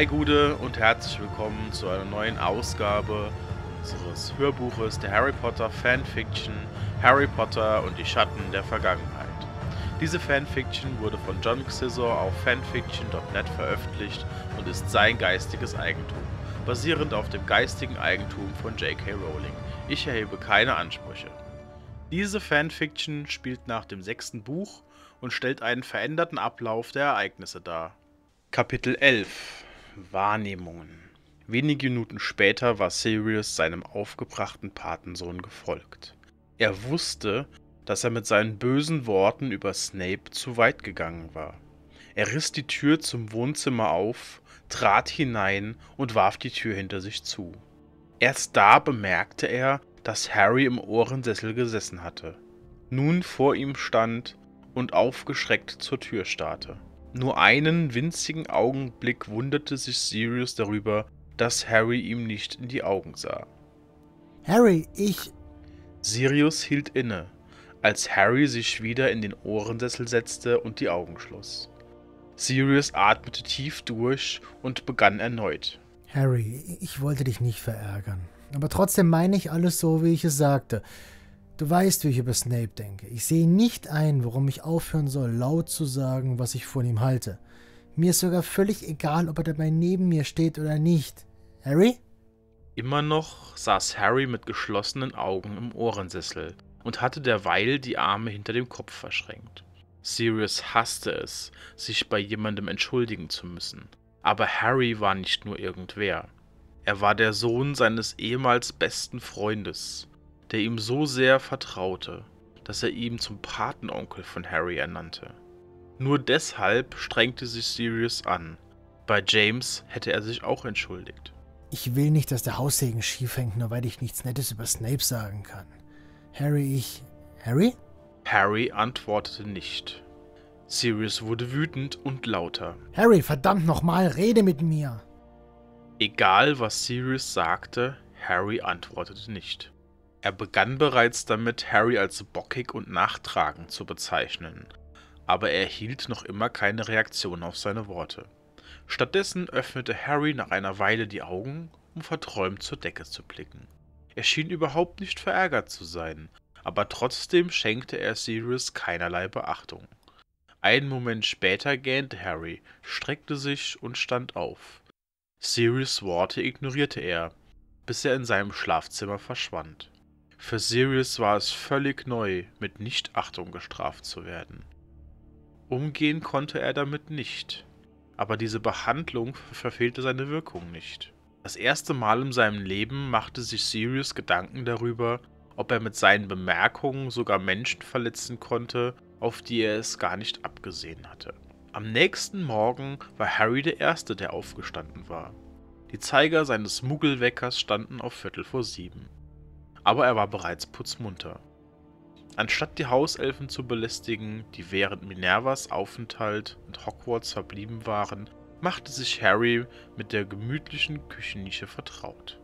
Hi Gude und herzlich willkommen zu einer neuen Ausgabe unseres Hörbuches der Harry Potter Fanfiction Harry Potter und die Schatten der Vergangenheit. Diese Fanfiction wurde von John Xizor auf fanfiction.net veröffentlicht und ist sein geistiges Eigentum, basierend auf dem geistigen Eigentum von J.K. Rowling. Ich erhebe keine Ansprüche. Diese Fanfiction spielt nach dem sechsten Buch und stellt einen veränderten Ablauf der Ereignisse dar. Kapitel 11 Wahrnehmungen. Wenige Minuten später war Sirius seinem aufgebrachten Patensohn gefolgt. Er wusste, dass er mit seinen bösen Worten über Snape zu weit gegangen war. Er riss die Tür zum Wohnzimmer auf, trat hinein und warf die Tür hinter sich zu. Erst da bemerkte er, dass Harry im Ohrensessel gesessen hatte, nun vor ihm stand und aufgeschreckt zur Tür starrte. Nur einen winzigen Augenblick wunderte sich Sirius darüber, dass Harry ihm nicht in die Augen sah. Harry, ich. Sirius hielt inne, als Harry sich wieder in den Ohrensessel setzte und die Augen schloss. Sirius atmete tief durch und begann erneut. Harry, ich wollte dich nicht verärgern. Aber trotzdem meine ich alles so, wie ich es sagte. Du weißt, wie ich über Snape denke. Ich sehe nicht ein, warum ich aufhören soll, laut zu sagen, was ich von ihm halte. Mir ist sogar völlig egal, ob er dabei neben mir steht oder nicht. Harry? Immer noch saß Harry mit geschlossenen Augen im Ohrensessel und hatte derweil die Arme hinter dem Kopf verschränkt. Sirius hasste es, sich bei jemandem entschuldigen zu müssen. Aber Harry war nicht nur irgendwer. Er war der Sohn seines ehemals besten Freundes, der ihm so sehr vertraute, dass er ihn zum Patenonkel von Harry ernannte. Nur deshalb strengte sich Sirius an. Bei James hätte er sich auch entschuldigt. Ich will nicht, dass der Haussegen schief hängt, nur weil ich nichts Nettes über Snape sagen kann. Harry, ich. Harry? Harry antwortete nicht. Sirius wurde wütend und lauter. Harry, verdammt nochmal, rede mit mir! Egal, was Sirius sagte, Harry antwortete nicht. Er begann bereits damit, Harry als bockig und nachtragend zu bezeichnen, aber er erhielt noch immer keine Reaktion auf seine Worte. Stattdessen öffnete Harry nach einer Weile die Augen, um verträumt zur Decke zu blicken. Er schien überhaupt nicht verärgert zu sein, aber trotzdem schenkte er Sirius keinerlei Beachtung. Einen Moment später gähnte Harry, streckte sich und stand auf. Sirius Worte ignorierte er, bis er in seinem Schlafzimmer verschwand. Für Sirius war es völlig neu, mit Nichtachtung gestraft zu werden. Umgehen konnte er damit nicht, aber diese Behandlung verfehlte seine Wirkung nicht. Das erste Mal in seinem Leben machte sich Sirius Gedanken darüber, ob er mit seinen Bemerkungen sogar Menschen verletzen konnte, auf die er es gar nicht abgesehen hatte. Am nächsten Morgen war Harry der Erste, der aufgestanden war. Die Zeiger seines Muggelweckers standen auf Viertel vor sieben aber er war bereits putzmunter. Anstatt die Hauselfen zu belästigen, die während Minervas Aufenthalt in Hogwarts verblieben waren, machte sich Harry mit der gemütlichen Küchennische vertraut.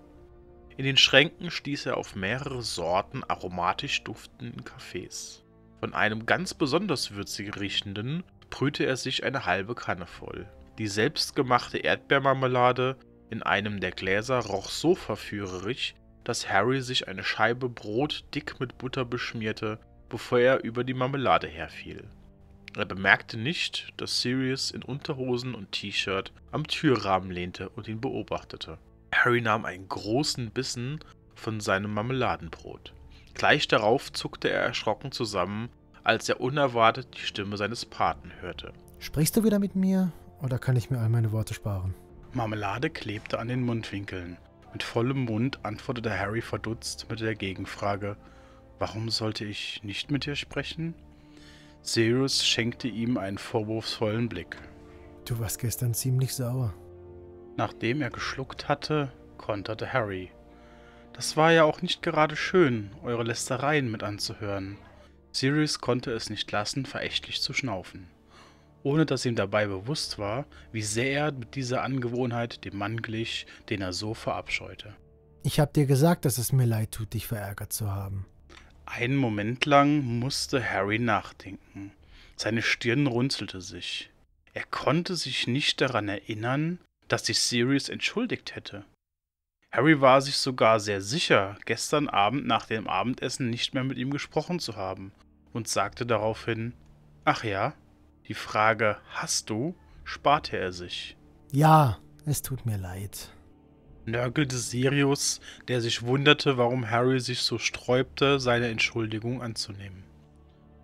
In den Schränken stieß er auf mehrere Sorten aromatisch duftenden Kaffees. Von einem ganz besonders würzig riechenden brühte er sich eine halbe Kanne voll. Die selbstgemachte Erdbeermarmelade in einem der Gläser roch so verführerisch, dass Harry sich eine Scheibe Brot dick mit Butter beschmierte, bevor er über die Marmelade herfiel. Er bemerkte nicht, dass Sirius in Unterhosen und T-Shirt am Türrahmen lehnte und ihn beobachtete. Harry nahm einen großen Bissen von seinem Marmeladenbrot. Gleich darauf zuckte er erschrocken zusammen, als er unerwartet die Stimme seines Paten hörte. Sprichst du wieder mit mir oder kann ich mir all meine Worte sparen? Marmelade klebte an den Mundwinkeln. Mit vollem Mund antwortete Harry verdutzt mit der Gegenfrage: Warum sollte ich nicht mit dir sprechen? Sirius schenkte ihm einen vorwurfsvollen Blick. Du warst gestern ziemlich sauer. Nachdem er geschluckt hatte, konterte Harry. Das war ja auch nicht gerade schön, eure Lästereien mit anzuhören. Sirius konnte es nicht lassen, verächtlich zu schnaufen ohne dass ihm dabei bewusst war, wie sehr er mit dieser Angewohnheit dem Mann glich, den er so verabscheute. Ich hab dir gesagt, dass es mir leid tut, dich verärgert zu haben. Einen Moment lang musste Harry nachdenken. Seine Stirn runzelte sich. Er konnte sich nicht daran erinnern, dass sich Sirius entschuldigt hätte. Harry war sich sogar sehr sicher, gestern Abend nach dem Abendessen nicht mehr mit ihm gesprochen zu haben und sagte daraufhin, ach ja, die Frage hast du, sparte er sich. Ja, es tut mir leid. Nörgelte Sirius, der sich wunderte, warum Harry sich so sträubte, seine Entschuldigung anzunehmen.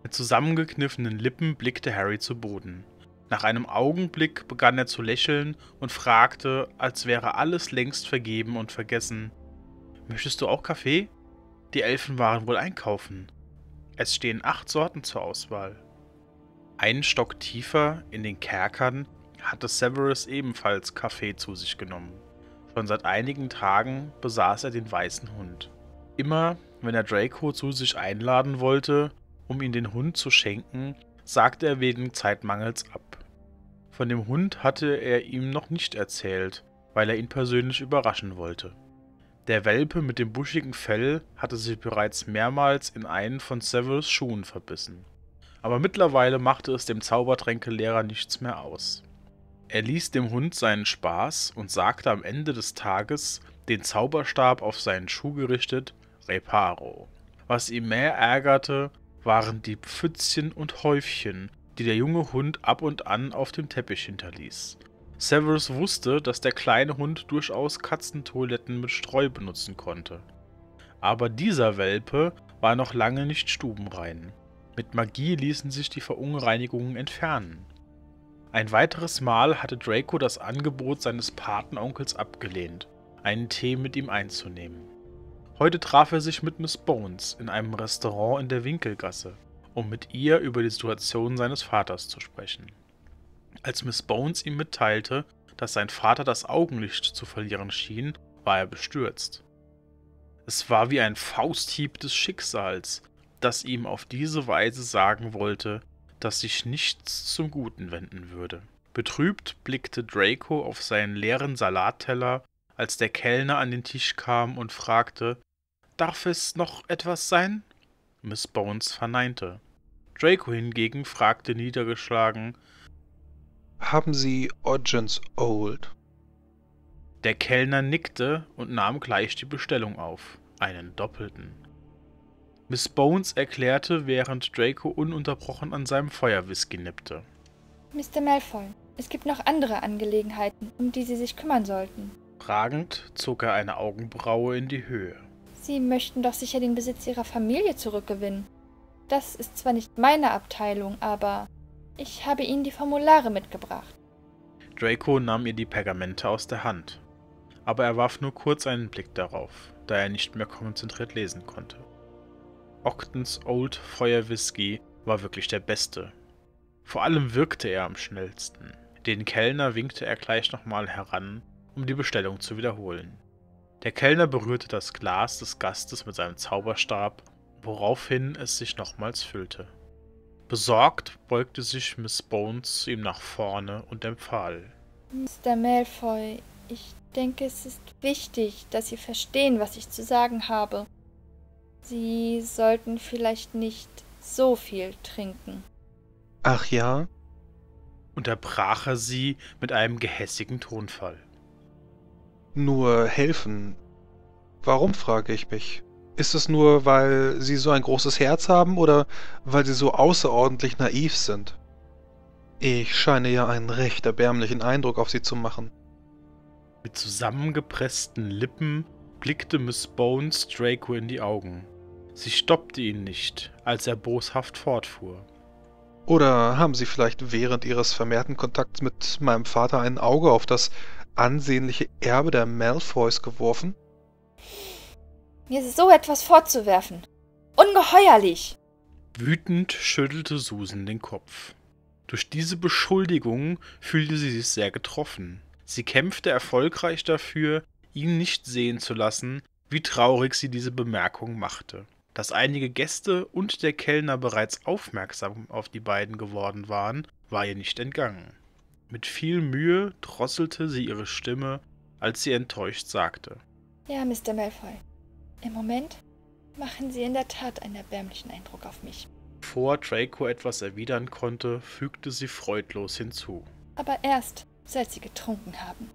Mit zusammengekniffenen Lippen blickte Harry zu Boden. Nach einem Augenblick begann er zu lächeln und fragte, als wäre alles längst vergeben und vergessen: Möchtest du auch Kaffee? Die Elfen waren wohl einkaufen. Es stehen acht Sorten zur Auswahl. Einen Stock tiefer, in den Kerkern, hatte Severus ebenfalls Kaffee zu sich genommen. Schon seit einigen Tagen besaß er den weißen Hund. Immer, wenn er Draco zu sich einladen wollte, um ihm den Hund zu schenken, sagte er wegen Zeitmangels ab. Von dem Hund hatte er ihm noch nicht erzählt, weil er ihn persönlich überraschen wollte. Der Welpe mit dem buschigen Fell hatte sich bereits mehrmals in einen von Severus Schuhen verbissen. Aber mittlerweile machte es dem Zaubertränkelehrer nichts mehr aus. Er ließ dem Hund seinen Spaß und sagte am Ende des Tages, den Zauberstab auf seinen Schuh gerichtet, Reparo. Was ihn mehr ärgerte, waren die Pfützchen und Häufchen, die der junge Hund ab und an auf dem Teppich hinterließ. Severus wusste, dass der kleine Hund durchaus Katzentoiletten mit Streu benutzen konnte. Aber dieser Welpe war noch lange nicht stubenrein. Mit Magie ließen sich die Verunreinigungen entfernen. Ein weiteres Mal hatte Draco das Angebot seines Patenonkels abgelehnt, einen Tee mit ihm einzunehmen. Heute traf er sich mit Miss Bones in einem Restaurant in der Winkelgasse um mit ihr über die Situation seines Vaters zu sprechen. Als Miss Bones ihm mitteilte, dass sein Vater das Augenlicht zu verlieren schien, war er bestürzt. Es war wie ein Fausthieb des Schicksals, das ihm auf diese Weise sagen wollte, dass sich nichts zum Guten wenden würde. Betrübt blickte Draco auf seinen leeren Salatteller, als der Kellner an den Tisch kam und fragte, Darf es noch etwas sein? Miss Bones verneinte. Draco hingegen fragte niedergeschlagen: Haben Sie Oggens Old? Der Kellner nickte und nahm gleich die Bestellung auf, einen doppelten. Miss Bones erklärte, während Draco ununterbrochen an seinem Feuerwhisky nippte. Mr. Malfoy, es gibt noch andere Angelegenheiten, um die Sie sich kümmern sollten. Fragend zog er eine Augenbraue in die Höhe. Sie möchten doch sicher den Besitz Ihrer Familie zurückgewinnen. Das ist zwar nicht meine Abteilung, aber ich habe Ihnen die Formulare mitgebracht. Draco nahm ihr die Pergamente aus der Hand, aber er warf nur kurz einen Blick darauf, da er nicht mehr konzentriert lesen konnte. Octons Old Feuer Whisky war wirklich der beste. Vor allem wirkte er am schnellsten. Den Kellner winkte er gleich nochmal heran, um die Bestellung zu wiederholen. Der Kellner berührte das Glas des Gastes mit seinem Zauberstab, woraufhin es sich nochmals füllte. Besorgt beugte sich Miss Bones ihm nach vorne und empfahl. Mr. Malfoy, ich denke, es ist wichtig, dass Sie verstehen, was ich zu sagen habe. Sie sollten vielleicht nicht so viel trinken. Ach ja? unterbrach er sie mit einem gehässigen Tonfall nur helfen. Warum, frage ich mich. Ist es nur, weil sie so ein großes Herz haben oder weil sie so außerordentlich naiv sind? Ich scheine ja einen recht erbärmlichen Eindruck auf sie zu machen. Mit zusammengepressten Lippen blickte Miss Bones Draco in die Augen. Sie stoppte ihn nicht, als er boshaft fortfuhr. Oder haben Sie vielleicht während Ihres vermehrten Kontakts mit meinem Vater ein Auge auf das ansehnliche Erbe der Malfoys geworfen? Mir ist so etwas vorzuwerfen. Ungeheuerlich! Wütend schüttelte Susan den Kopf. Durch diese Beschuldigung fühlte sie sich sehr getroffen. Sie kämpfte erfolgreich dafür, ihn nicht sehen zu lassen, wie traurig sie diese Bemerkung machte. Dass einige Gäste und der Kellner bereits aufmerksam auf die beiden geworden waren, war ihr nicht entgangen. Mit viel Mühe drosselte sie ihre Stimme, als sie enttäuscht sagte. Ja, Mr. Malfoy. Im Moment machen Sie in der Tat einen erbärmlichen Eindruck auf mich. Bevor Draco etwas erwidern konnte, fügte sie freudlos hinzu. Aber erst, seit Sie getrunken haben.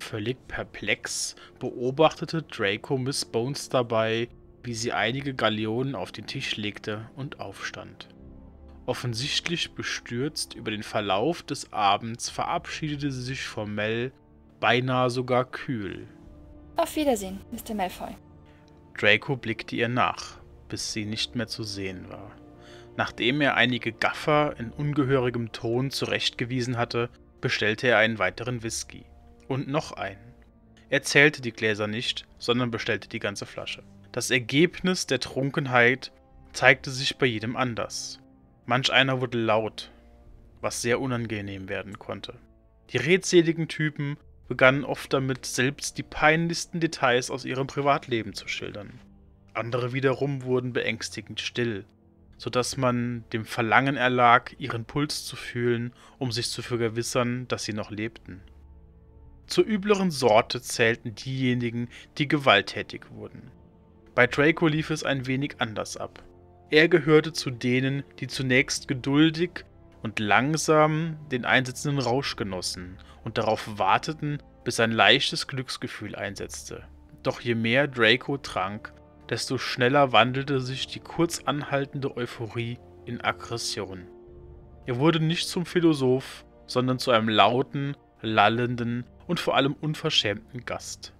Völlig perplex beobachtete Draco Miss Bones dabei, wie sie einige Galeonen auf den Tisch legte und aufstand. Offensichtlich bestürzt über den Verlauf des Abends verabschiedete sie sich formell, beinahe sogar kühl. Auf Wiedersehen, Mr. Malfoy. Draco blickte ihr nach, bis sie nicht mehr zu sehen war. Nachdem er einige Gaffer in ungehörigem Ton zurechtgewiesen hatte, bestellte er einen weiteren Whisky. Und noch einen. Er zählte die Gläser nicht, sondern bestellte die ganze Flasche. Das Ergebnis der Trunkenheit zeigte sich bei jedem anders. Manch einer wurde laut, was sehr unangenehm werden konnte. Die redseligen Typen begannen oft damit, selbst die peinlichsten Details aus ihrem Privatleben zu schildern. Andere wiederum wurden beängstigend still, so dass man dem Verlangen erlag, ihren Puls zu fühlen, um sich zu vergewissern, dass sie noch lebten. Zur übleren Sorte zählten diejenigen, die gewalttätig wurden. Bei Draco lief es ein wenig anders ab. Er gehörte zu denen, die zunächst geduldig und langsam den einsetzenden Rausch genossen und darauf warteten, bis ein leichtes Glücksgefühl einsetzte. Doch je mehr Draco trank, desto schneller wandelte sich die kurz anhaltende Euphorie in Aggression. Er wurde nicht zum Philosoph, sondern zu einem lauten, lallenden und vor allem unverschämten Gast.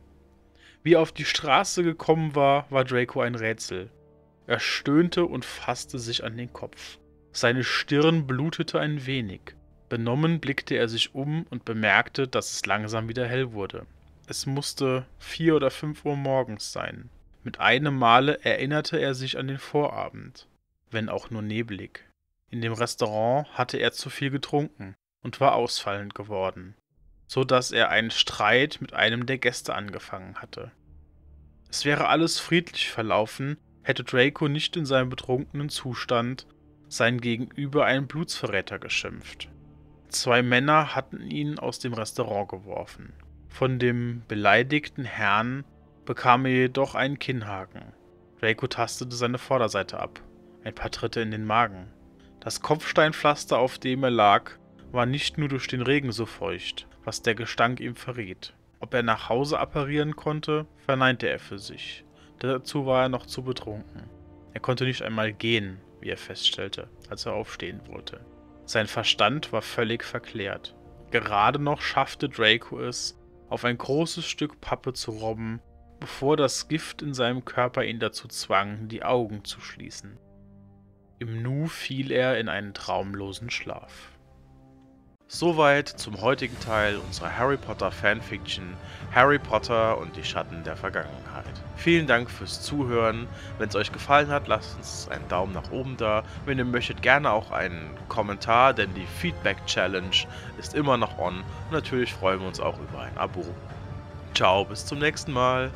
Wie er auf die Straße gekommen war, war Draco ein Rätsel. Er stöhnte und fasste sich an den Kopf. Seine Stirn blutete ein wenig. Benommen blickte er sich um und bemerkte, dass es langsam wieder hell wurde. Es musste vier oder fünf Uhr morgens sein. Mit einem Male erinnerte er sich an den Vorabend, wenn auch nur neblig. In dem Restaurant hatte er zu viel getrunken und war ausfallend geworden, so dass er einen Streit mit einem der Gäste angefangen hatte. Es wäre alles friedlich verlaufen, hätte Draco nicht in seinem betrunkenen Zustand sein Gegenüber einen Blutsverräter geschimpft. Zwei Männer hatten ihn aus dem Restaurant geworfen. Von dem beleidigten Herrn bekam er jedoch einen Kinnhaken. Draco tastete seine Vorderseite ab. Ein paar Tritte in den Magen. Das Kopfsteinpflaster, auf dem er lag, war nicht nur durch den Regen so feucht, was der Gestank ihm verriet. Ob er nach Hause apparieren konnte, verneinte er für sich. Dazu war er noch zu betrunken. Er konnte nicht einmal gehen, wie er feststellte, als er aufstehen wollte. Sein Verstand war völlig verklärt. Gerade noch schaffte Draco es, auf ein großes Stück Pappe zu robben, bevor das Gift in seinem Körper ihn dazu zwang, die Augen zu schließen. Im Nu fiel er in einen traumlosen Schlaf. Soweit zum heutigen Teil unserer Harry Potter Fanfiction Harry Potter und die Schatten der Vergangenheit. Vielen Dank fürs Zuhören. Wenn es euch gefallen hat, lasst uns einen Daumen nach oben da. Wenn ihr möchtet, gerne auch einen Kommentar, denn die Feedback Challenge ist immer noch on. Natürlich freuen wir uns auch über ein Abo. Ciao, bis zum nächsten Mal.